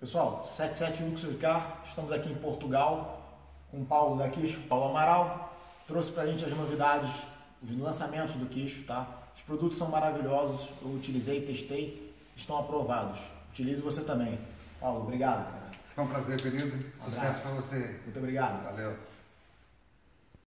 Pessoal, 77 Luxury Car, estamos aqui em Portugal com o Paulo da Quixo, Paulo Amaral, trouxe para a gente as novidades, os lançamentos do Quixo, tá? Os produtos são maravilhosos, eu utilizei, testei, estão aprovados. Utilize você também. Paulo, obrigado. Cara. Foi um prazer, querido. Um Sucesso para você. Muito obrigado. Valeu.